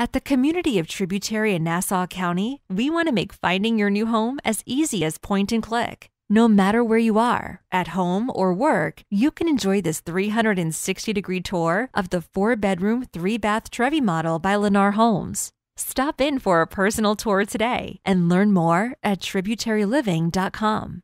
At the community of Tributary in Nassau County, we want to make finding your new home as easy as point and click. No matter where you are, at home or work, you can enjoy this 360 degree tour of the four bedroom, three bath Trevi model by Lennar Homes. Stop in for a personal tour today and learn more at tributaryliving.com.